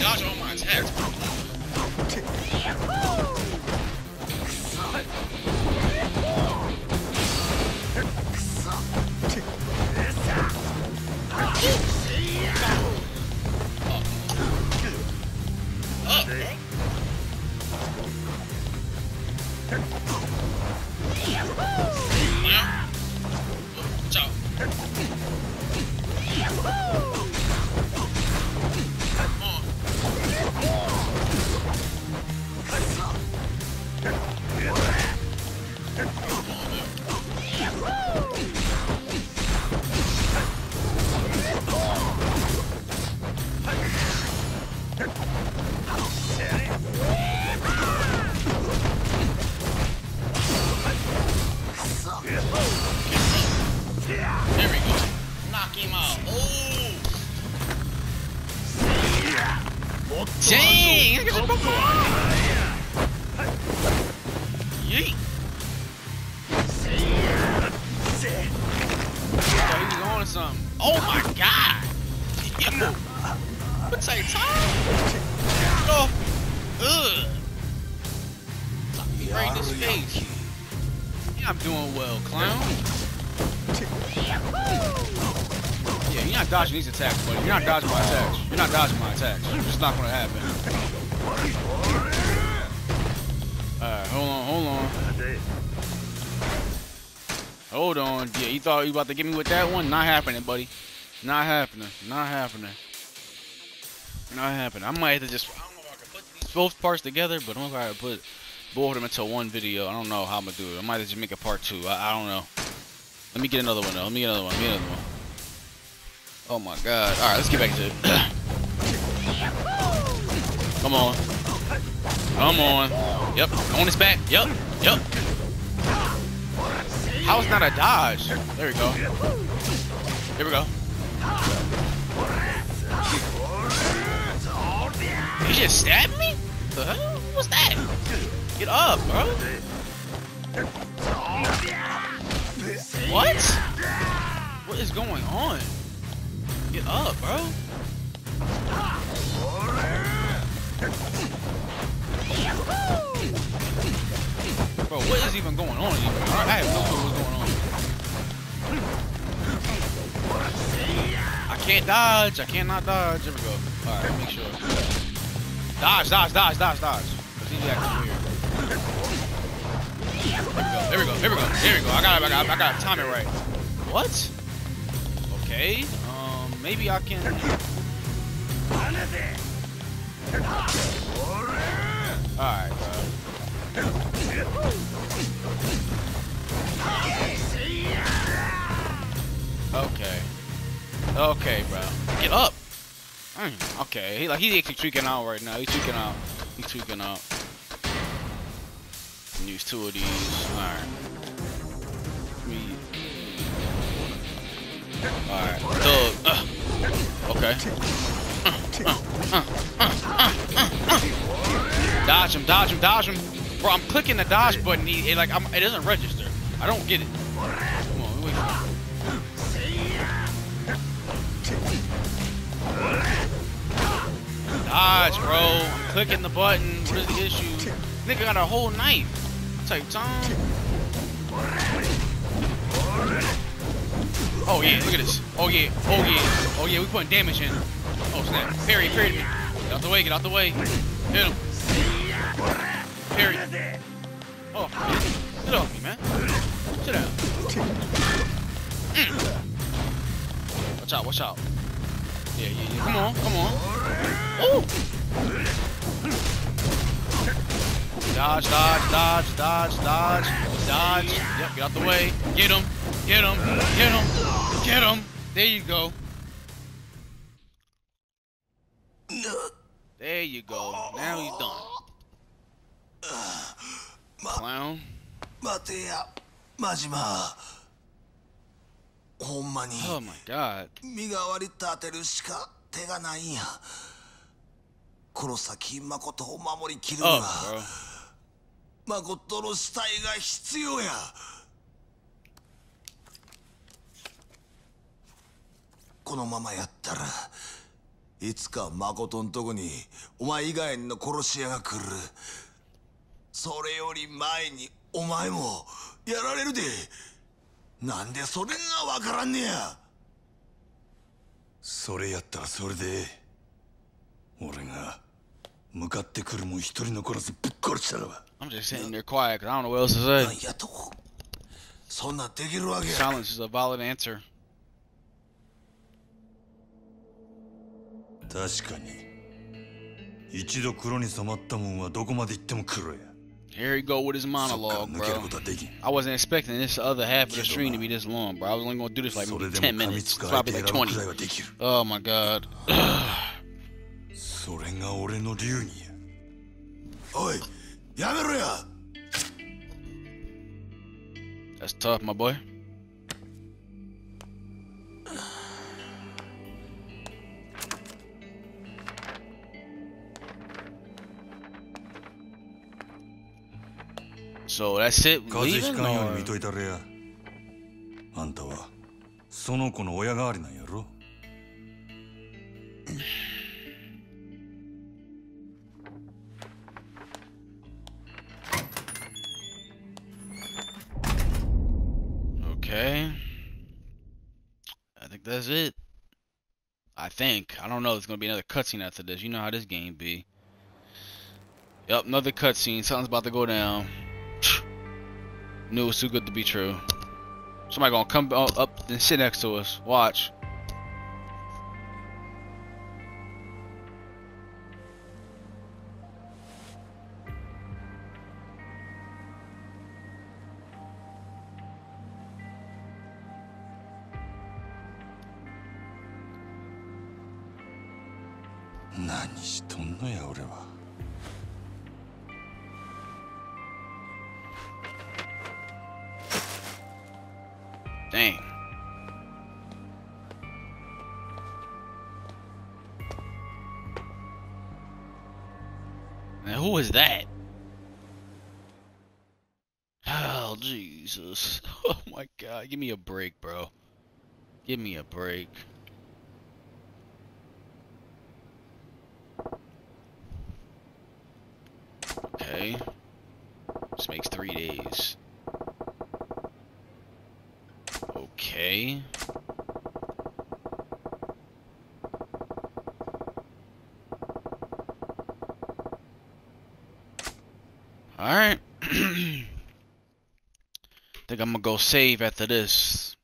Dodging all my attacks? Up, There we go. Knock him out. Oh! Dang! Look at the Yeet! Thought he was on to something. Oh my god! Yo! What's that time? Oh! Ugh! Right in his face. Yeah, I'm doing well, clown. Yeah, you're not dodging these attacks, buddy. You're not dodging my attacks. You're not dodging my attacks. It's not gonna happen. Alright, hold on, hold on. Hold on. Yeah, you thought you about to get me with that one? Not happening, buddy. Not happening. Not happening. Not happening. I might have to just. I don't know if I can put these both parts together, but I'm going to put both of them into one video. I don't know how I'm gonna do it. I might have to just make a part two. I, I don't know. Let me get another one though. Let me get another one. Let me get another one. Oh my god. Alright, let's get back to it. Come on. Come on. Yep. On his back. Yep. Yep. How is not a dodge? There we go. Here we go. He just stabbed me? The hell? What's that? Get up, bro. What? What is going on? Get up, bro. Bro, what is even going on here? I have no clue what's going on. I can't dodge. I cannot dodge. There we go. Alright, make sure. Dodge, dodge, dodge, dodge, dodge. Cause he's acting weird. There we go. There we go. There we go. I got it. I got. I got to time it right. What? Okay. Um. Maybe I can. All right, bro. Okay. Okay, bro. Get up. Mm, Okay. He like he's actually tweaking out right now. He's tweaking out. He's tweaking out. Use two of these. Alright. Alright. Thug. Uh. Okay. Uh. Dodge him, dodge him, dodge him. Bro, I'm clicking the dodge button. It, like, I'm, it doesn't register. I don't get it. Come on, wait. Dodge, bro. I'm clicking the button. What is the issue? Nigga got a whole knife. Take time. Oh yeah, look at this. Oh yeah, oh yeah, oh yeah, we putting damage in. Oh snap. Parry, parry. Get out the way, get out the way. Hit him. Parry. Oh, get off me, man. Sit down. Mm. Watch out, watch out. Yeah, yeah, yeah. Come on, come on. Dodge, dodge, dodge, dodge, dodge, dodge. Yep, get out the way. Get him, get him, get him, get him. There you go. There you go. Now he's done. Clown. 待てや真島ほんまに Oh my god. 身代わり立てるしか手がないんやこの先誠を守りきるに Oh, は bro. 誠の死体が必要や。このままやったらいつか誠んとこにお前以外の殺し屋が来る。それより前にお前もやられるで。なんでそれがわからんねや。それやったらそれで俺が 向かってくるもん一人残らずぶっ殺したらば I'm just sitting there quiet because I don't know what else to な say. んやとそんなんできるわけや Silence is a valid answer. 確かに一度黒に染まったもんはどこまで行っても黒や Here he go with his そっか monologue, 抜ける bro. ことはできん I wasn't expecting this other half of the stream to be this long, bro. I was only gonna do this like そ maybe れで 10 も噛み minutes, つく probably 相手 like 選ぶく 20. らいはできる Oh my god. それが俺の流儀やおいやめろや That's tough, my boy. So that's it. 風邪ひかんよう?に見といたれやあんたはその子の親代わりなんやろ that's it. I think. I don't know. There's gonna be another cutscene after this. You know how this game be. Yep, another cutscene. Something's about to go down. Knew it was too good to be true. Somebody gonna come up and sit next to us. Watch.「何しとんのや俺は Dang. Now who is that? Oh Jesus. Oh my god. Give me a break, bro. Give me a break. Save after this.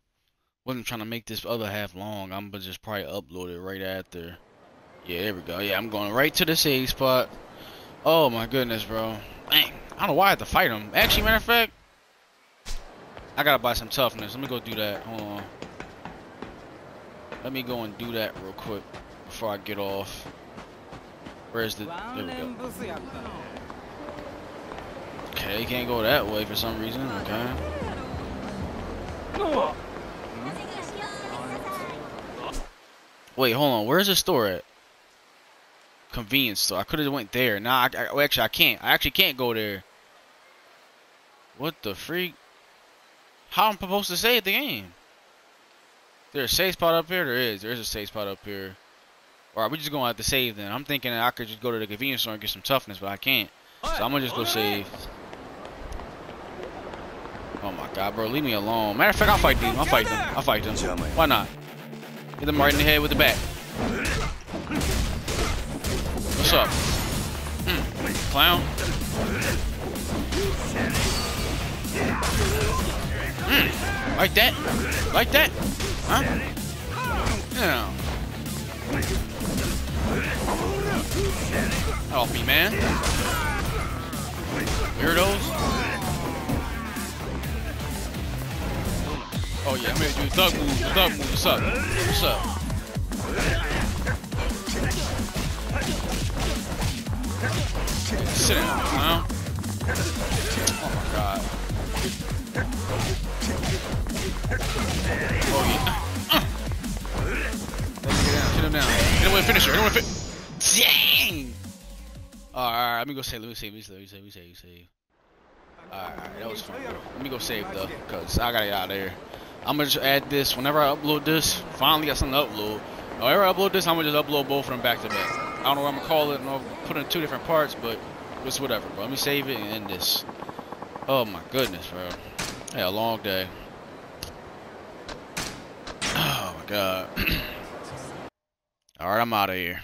Wasn't trying to make this other half long. I'm gonna just probably upload it right after. Yeah, there we go. Yeah, I'm going right to the save spot. Oh my goodness, bro. Dang. I don't know why I had to fight him. Actually, matter of fact, I gotta buy some toughness. Let me go do that. Hold on. Let me go and do that real quick before I get off. Where's the? There we go. Okay, can't go that way for some reason. Okay. Wait, hold on. Where's the store at? Convenience store. I could have went there. Nah, I, I, actually I can't. I actually can't go there. What the freak? How am I supposed to save the game? There's a save spot up here. There is. There is a save spot up here. Alright, we're just gonna have to save then. I'm thinking I could just go to the convenience store and get some toughness, but I can't. So I'm gonna just go save. Oh my god, bro, leave me alone. Matter of fact, I'll fight them. I'll fight them. I'll fight them. Why not? Hit them right in the head with the bat. What's up? Hmm. Clown? Hmm. Like that? Like that? Huh? Yeah. Off me, man. Weirdos. Oh yeah, I'm gonna do thug move. Thug move. What's up? What's up? Sit down, clown. Oh my god. Oh yeah. Get him down. Get him with a finisher. Get him with a fi Dang! Alright. Let me go save. Let me save. Let me save. Let me save. Let me save. Alright. That was fun. Let me go save though, cause I gotta get out of there. I'm gonna just add this whenever I upload this. Finally got something to upload. Whenever I upload this, I'm gonna just upload both of them back to back. I don't know what I'm gonna call it. I'm put it in two different parts, but it's whatever. But let me save it and end this. Oh my goodness, bro. Hey, a long day. Oh my god. Alright, I'm out of here.